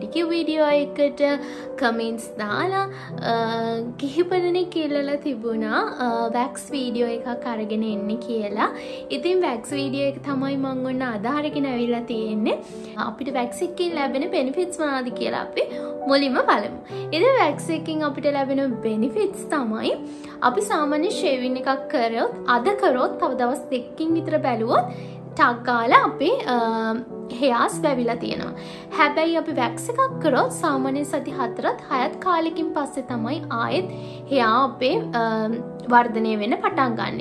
මෙඩිකව් video එකට comments දාලා කිහිපදනෙ කියල්ලලා තිබුණා වැක්ස් වීඩියෝ එකක් අරගෙන එන්න කියලා ඉතින් වැක්ස් වීඩියෝ එක තමයි මං ඔන්න අධාරගෙන ඇවිල්ලා තියෙන්නේ අපිට වැක්සික්කින් ලැබෙන පෙනිෆිටස් මනාද කියලා අපි මුලින්ම බලමු. ඉද වැක්ස එකින් අපිට ලැබෙන බෙනිෆිටස් තමයි අපි සාමාන්‍ය ශේවින් එකක් කරොත් අද කරොත් තව දවස් දෙක්කින් විතර බැලුවොත් ටක්ගාල අපි හෙයාස් වැවිලා තියෙනවා. හැබැයි අපි වැක්ස එකක් කරොත් සාමාන්‍ය සති හතරත් හයත් කාලෙකින් පස්සේ තමයි ආයෙත් හෙයා අපේ වර්ධනය වෙන පටන් ගන්න.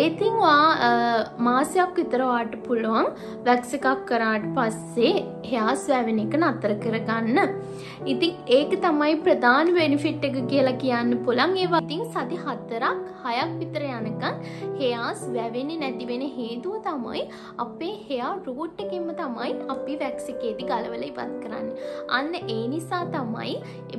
ඒතින්වා මාසයක් විතරවාට පුළුවන් වැක්ස එකක් කරාට පස්සේ හෙයාස් වැවෙන එක නත්තර කරගන්න. ඉතින් ඒක තමයි ප්‍රධාන වෙනිෆිට් එක කියලා කියන්න පුළන් ඒවා ඉතින් සති හත්තරක් හයක් විතර යනකන් හෙයාස් වැවෙන්නේ නැතිවෙන හේතුව තමයි අපේ හෙයා රූට් එකෙන්ම තමයි අපි වැක්සිකේති ගලවල ඉවත් කරන්න. අන්න ඒ නිසා තමයි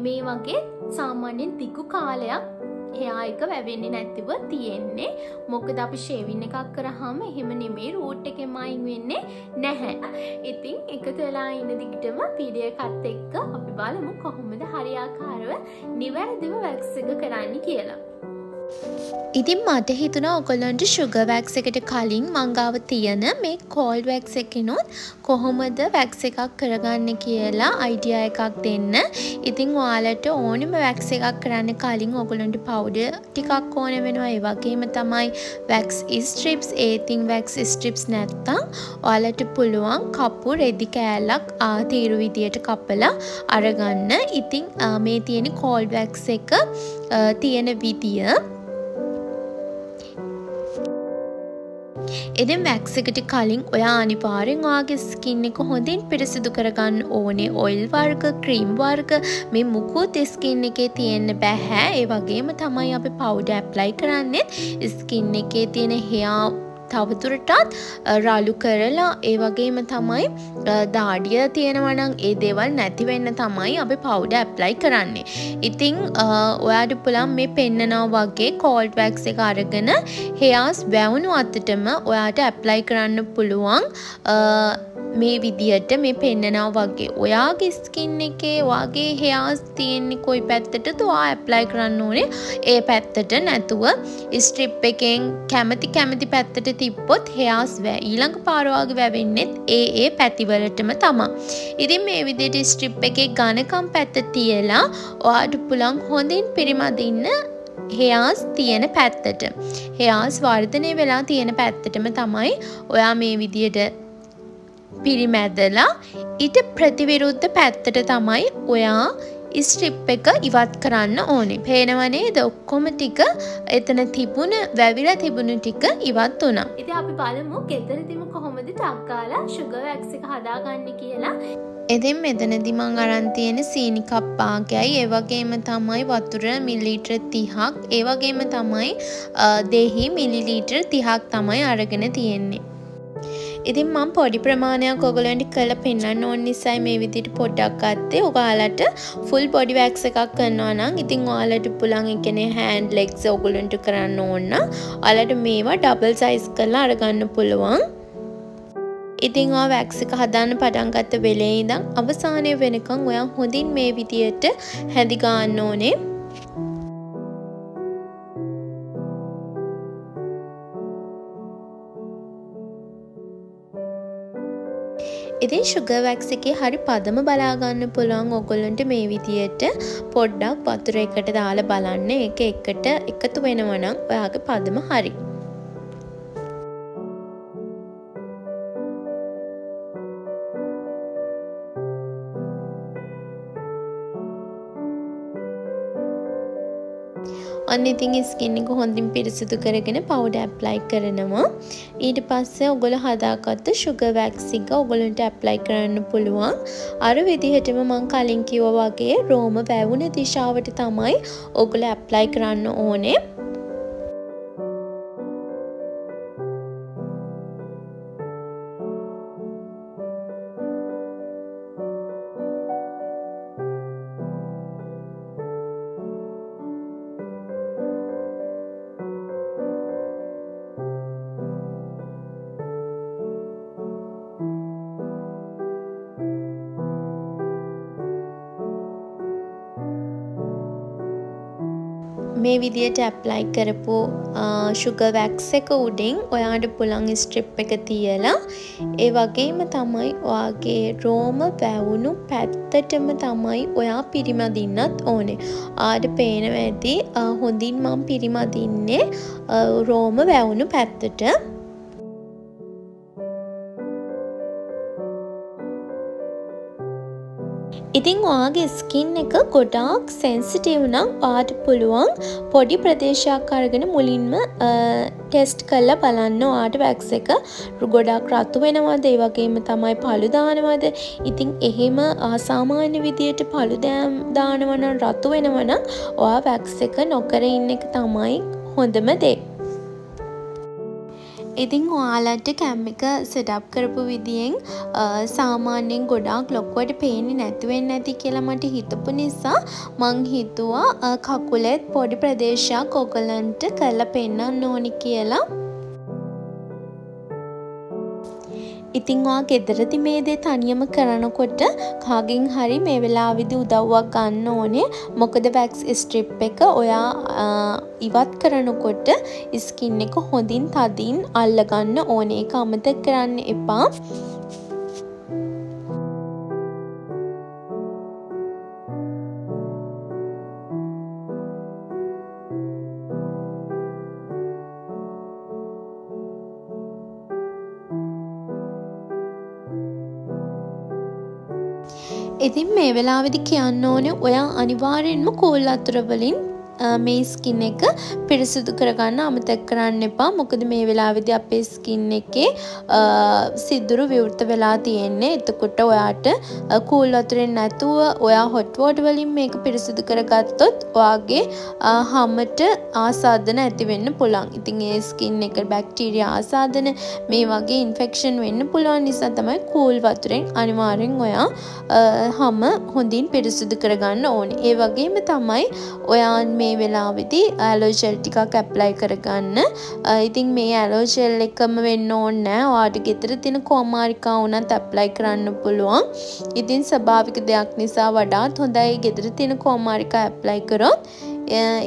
මේ වගේ සාමාන්‍යෙන් දිගු කාලයක් එයා එක වැවෙන්නේ නැතිව තියෙන්නේ. මොකද අපි ශේවින්න එකක් කරහම එහෙම නෙමේ රූට් එක මයින් වෙන්නේ නැහැ. ඉතින් එකතු වෙලා ඉන්න දිගටම පීඩිය කත් එක්ක අපි බලමු කොහොමද හරියාකාරව නිවැරදිව වැක්සක කරන්න කියලා. ඉතින් මට හිතුන ඔකොල්ලොන්ට ශුග වැක්ස එකට කලින් මංගාව තියෙන මේ කෝල් වැක්ස එකනොත් කොහොමද වැක්ස එකක් කරගන්න කියලා අයිඩිය එකක් දෙන්න. ඉතිං වාලට ඕනිම වැක්ස එකක් කරන්න කලින් ඔගොලොන්ට පවුඩ ටිකක් ඕන වෙනවා. ඒ වගේම තමයි වැක්ස් ස්ට්‍රිප්ස් ඒතින් වැක්ස් ස්ට්‍රිප්ස් නැත්තං ඔයාලට පුළුවන් කප්පු රෙදි කෑල්ලක් ආතීරු විදියට කපලා අරගන්න. ඉතිං මේ තියෙන කෝල් වැක්ස එක තියෙන විදිය එදෙන් වැක්සකට කලින් ඔයා අනිපාරෙන් වාගේ ස්කින්න එක හොඳින් පිරිසිදු කරගන්න ඕනේ. ඔයිල් වර්ග ක්‍රීම් වර්ග මේ මුකුත් ස්කින්න එකේ තියෙන්න බැහැ. ඒ වගේම තමයි අපි පවුඩ ඇප්ලයි කරන්නෙත් ස්කින්න එකේ තියෙන හෙයා තවතුරටත් රලු කරලා ඒ වගේම තමයි දාඩිය තියෙනවනං ඒ දේවල් නැතිවෙන්න තමයි අපි පවුඩ ඇප්ලයි කරන්නේ. ඉතිං ඔයාට පුළන් මේ පෙන්නනාව වගේ කෝල්ඩ් වැක්ස එක අරගෙන හෙයාස් වැවුණු අත්තටම ඔයාට ඇප්ලයි කරන්න පුළුවන් මේ විදිහට මේ පෙන්නනාව වගේ ඔයාගේ ස්කින් එකේ වගේ හෙයාස් තියෙන්නේ කොයි පැත්තට තුවා ඇප්ලයි කරන්න ඕනේ ඒ පැත්තට නැතුව ස්ට්‍රිප් එකෙන් කැමති කැමති පැත්තට තිබ්බොත් හෙයාස් වැෑ ඊළඟ පාරවාගේ වැවෙන්නෙත් ඒ ඒ පැතිවලටම තමා. ඉතින් මේ විදිහට ස්ට්‍රිප් එකේ ඝනකම් පැත්ත තියලා ඔයාට පුළන් හොඳින් පිරිමදින්න හෙයාස් තියෙන පැත්තට. හෙයාස් වර්ධනය වෙලා තියෙන පැත්තටම තමයි ඔයා මේ විදියට පිරිමැදලා ඊට ප්‍රතිවිරුද්ධ පැත්තට තමයි ඔයා ස්ට්‍රිප් එක ඉවත් කරන්න ඕනේ. පේනවනේද ඔක්කොම ටික එතන තිබුණ වැවිලා තිබුණු ටික ඉවත් වුණා. ඉතින් අපි බලමු ගෙදරදිම කොහොමද ටක්කාලා සුගර් වැක්ස් එක හදාගන්න කියලා. එදෙන් මෙතනදි මං අරන් තියෙන සීනි කප් භාගයයි ඒ වගේම තමයි වතුර මිලිලීටර් 30ක් ඒ වගේම තමයි දෙහි මිලිලීටර් 30ක් තමයි අරගෙන තියෙන්නේ. ඉතින් මම පොඩි ප්‍රමාණයක් ඔගලන්ට කළ පෙන්න්න ඕන් නිසයි මේ විදිට පොඩ්ඩක් ගත්තේ. ඔගාලට ෆුල් බොඩි වැක්ස එකක් කරනවා නම් ඉතින් ඔයාලට පුළන් එකන හැන්ඩ් ලෙක්ස් ඔගුලන්ට කරන්න ඕන්න ඔලට මේවා ඩබල් සයිස් කරලා අරගන්න පුළුවන්. ඉතිං ඔයා වැක්ස එක හදන්න පටන්ගත්ත වෙලේ ඉදං අවසානය වෙනකං ඔයා හොඳින් මේ විදියට හැදිගාන්න ඕනේ. ඉතින් ශුගවැක්ස එකේ හරි පදම බලාගන්න පුළුවන් ඔගොල්ලන්ට මේ විදියට පොඩ්ඩක් වතුර එකට දාලා බලන්න එක එකට එකතු වෙනවනම් ඔයාගේ පදම හරි. ඔන්න ඉතින් ස්කින් එක හොඳින් පිරිසිදු කරගෙන පවුඩ ඇප්ලයි කරනවා. ඊට පස්සේ ඔගොල හදාගත්ත ශුග වැක්සික ඔගොලන්ට ඇප්ලයි කරන්න පුළුවන්. අර විදිහටම මං කලින් කිව්ව වගේ රෝම වැවුන දිශාවට තමයි ඔගොල ඇප්ලයි කරන්න ඕනේ. මේ විදියට ඇප්ලයි කරපු ශුග වැක්ස එක උඩින් ඔයාට පුළන් ස්ට්‍රිප් එක තියලා ඒ වගේම තමයි ඔයාගේ රෝම වැවුණු පැත්තටම තමයි ඔයා පිරිමදින්නත් ඕනේ. ආඩ පේනව ඇති හොඳින් මං පිරිමදින්නේ රෝම වැවුණු පැත්තට. ඉතිං ඔයාගේ ස්කින් එක ගොඩාක් සැන්සිටව් නම් පාට පුළුවන්. පොඩි ප්‍රදේශයක් අරගෙන මුලින්ම ටෙස්ට් කල්ල බලන්න ආට වැක්ස එක. ගොඩක් රත්තු වෙනවාද? ඒ වගේම තමයි පළුදානවද ඉතිං එහෙම ආසාමාන්‍ය විදියට පළුදෑම් දානවන රත්තු වෙනවන ඔයා වැක්ස එක නොකර ඉන්න එක තමයි හොඳම දේ. ඉතිං ඔයාලට කැම් එක සෙටප් කරපු විදියෙන් සාමාන්‍යයෙන් ගොඩාක් ලොක්වට පේනි නැතිවෙන්න ඇති කියලා මට හිතපු නිසා මං හිතුවා කකුලෙත් පොඩි ප්‍රදේශයක් ඔගලන්ට කරලා පෙන්න්න ඕනි කියලා. ඉතිං වා ගෙදරදි මේ දේ තනියම කරනකොට කාගෙන් හරි මේ වෙලාවිදි උදව්වක් ගන්න ඕනේ. මොකද වැක්ස් ස්ට්‍රිප් එක ඔයා ඉවත් කරනකොට ස්කින් එක හොඳින් තදින් අල්ලගන්න ඕනේ. එක අමතක කරන්න එපා. ඉතින් මේ වෙලාවෙදි කියන්න ඕනේ ඔයා අනිවාර්යෙන්ම කෝල් අතුරවලින් මේ ස්කින් එක පිරිසිදු කරගන්න අමතක් කරන්න එපා මොකද මේ වෙලාවෙදි අපේ ස්කින් එකේ සිදුරු විවෘත වෙලා තියෙන්නේ එතකොට ඔයාට කූල් වතුරෙන් නැතුව ඔයා හොට් වෝටර් වලින් මේක පිරිසිදු කරගත්තොත් ඔයාගේ හමට ආසාදන ඇති වෙන්න පුළුවන්. ඉතින් ඒ ස්කින් එක බැක්ටීරියා ආසාදන මේ වගේ ඉන්ෆෙක්ෂන් වෙන්න පුළුවන් නිසා තමයි කූල් වතුරෙන් අනිවාර්යෙන් ඔයා හම හොඳින් පිරිසිදු කරගන්න ඕනේ. ඒ වගේම තමයි ඔයා මේ මේ වෙලාවෙදි ඇලෝජෙල් ටිකක් ඇප්ලයි කරගන්න. ඉතින් මේ ඇලෝජෙල් එකම වෙන්න ඕන්න වාට ගෙතර තින කෝමාරිකා වුණත් ඇප්ලයි කරන්න පුළුවන්. ඉතින් ස්භාවික දෙයක් නිසා වඩාත් හොඳයි ගෙදර තියෙන කෝමාරිකා ඇප්ලයි කරොත්.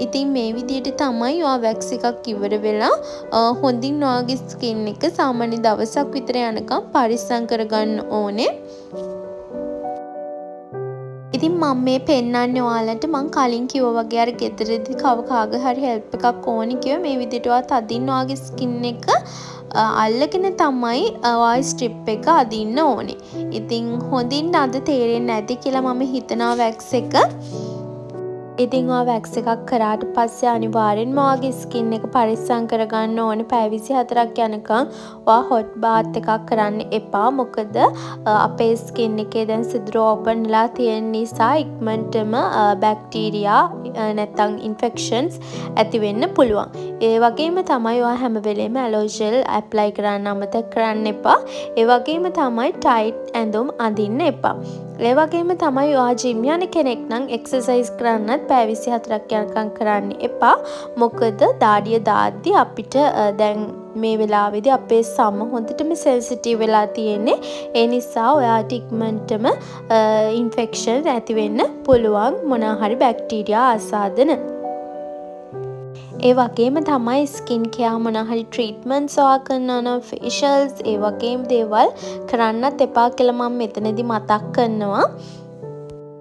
ඉතින් මේ විදියට තමයි වා වැක්ස එකක් ඉවර වෙලා හොඳින් වාගේ ස්කින් එක සාමාන්‍ය දවසක් විතර යනකම් පරිස්සම් කරගන්න ඕනේ. ඉතින් මම මේ පෙන්වන්නේ ඔයාලට මං කලින් කිව්වා වගේ අර ගෙදරදී කව කාගේ හරි හෙල්ප් එකක් ඕනි කිව්ව මේ විදිහට ඔයා තදින් ඔයාගේ ස්කින් එක අල්ලගෙන තමයි ඔයා ස්ට්‍රිප් එක අදින්න ඕනේ. ඉතින් හොඳින් අද තේරෙන්නේ නැති කියලා මම හිතනවා වැක්ස් එක ඉතිං වා වැක්ස එකක් කරාට පස්සේ අනිවාර්යෙන්ම වගේ ස්කින් එක පරිස්සම් කරගන්න ඕන. පැවිසි හතරක් යනකම් වා හොට් බාත් එකක් කරන්න එපා. මොකද අපේ ස්කින් එකේ දැන් සිදුර ඕපන්ලා තියෙන නිසා ඉක්මන්ටම බැක්ටීරයා නැත්තං ඉන්ෆෙක්ෂන්ස් ඇතිවෙන්න පුළුවන්. ඒ වගේම තමයි වා හැම වෙලේම ඇලෝජෙල් ඇප්ලයි කරන්න අමතක කරන්න එපා. ඒ වගේම තමයි ටයිට් ඇඳුම් අඳින්න එපා. ඒ වගේම තමයි වා ජිම් යන කෙනෙක් නම් එක්සසයිස් කරන්නත් පෑ විසි හතරක් යනකං කරන්න එපා. මොකද දාඩිය දාද්දි අපිට දැන් මේ වෙලාවෙදි අපේ සම හොඳටම සෙල්සිටී වෙලා තියෙන්නේ. ඒ නිසා ඔයා ටික්මන්ටම ඉන්ෆෙක්ෂන් ඇතිවෙන්න පුළුවන් මොනාහරි බැක්ටීරියා අසාදන ඒ වගේම තමයි ස්කින් කයා මොනහරි ට්‍රීටමන්් සවා කරන්නන ෆේෂල්ස් ඒ වගේම දේවල් කරන්නත් එපා කියලමම් මෙතනදි මතක් කරනවා.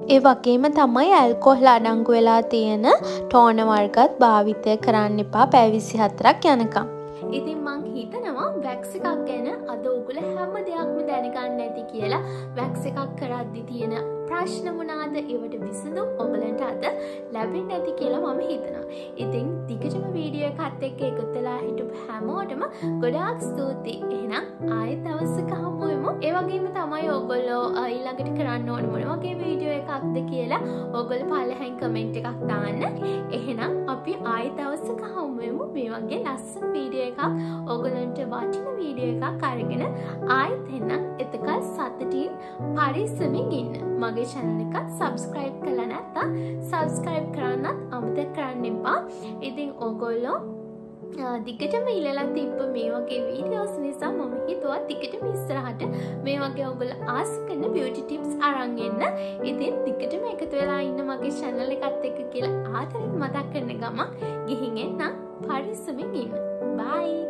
ඒ වගේම තමයි ඇල්කොහල් අඩංගු වෙලා තියෙන ටෝන වර්ගත් භාවිතය කරන්න එපා පැවිසි හතරක් යනකම්. ඉතින් මං හිතනවා වැක්ස එකක් ගැන අද උගුල හැම දෙයක්ම දැනගන්න ඇති කියලා වැක්ස එකක් කරද්දි තියෙන ප්‍රශ්න වනාද ඒවට විසඳුම් ඔබලට අද ලැබෙන් ඇති කියලා මම හිතනවා. ඉතින් දිගටම වීඩියෝ එකත් එක්ක එකතුලා හිටපු හැමෝටම ගොඩාක් ස්තුතියි එහෙනම් ආයෙත් දවසක හමුවමු. ඒ වගේම තමයි ඔයගොල්ලෝ ඊළඟට කරන්න ඕන මොන වගේ වීඩියෝ එකක්ද කියලා ඔයගොල්ලෝ පල්ලෙහායින් කමෙන්ට් එකක් දාන්න. එහෙනම් අපි ආයෙත් දවසක හමුවෙමු මේ වගේ ලස්සන වීඩියෝ එකක් ඔයගොල්ලන්ට වටින වීඩියෝ එකක් අරගෙන ආයෙත් එන්නම්. එතකල් සතුටින් පරිස්සමින් ඉන්න. මගේ චැනල එකත් සබස්ක්‍රයිබ් කළ නැත්තා සබස්ක්‍රයිබ් කරන්නත් අමතක කරන්න එපා. ඉතින් ඕගොල්ලෝ දිගටම ඉලලා තිබ්බ මේ වගේ වීඩියෝස් නිසා මම හිතුවා දිගටම ඉස්සරහට මේ වගේ ඔගොල්ලෝ ආස කරන බියුටි ටිප්ස් අරන් එන්න. ඉතින් දිගටම එකතු වෙලා ඉන්න මගේ ශැනල එකත් එක කියලා ආදරෙන් මතක් කරන ගමක් ගිහින් එන්නම්. පරිස්සමෙන් ඉන්න. බයි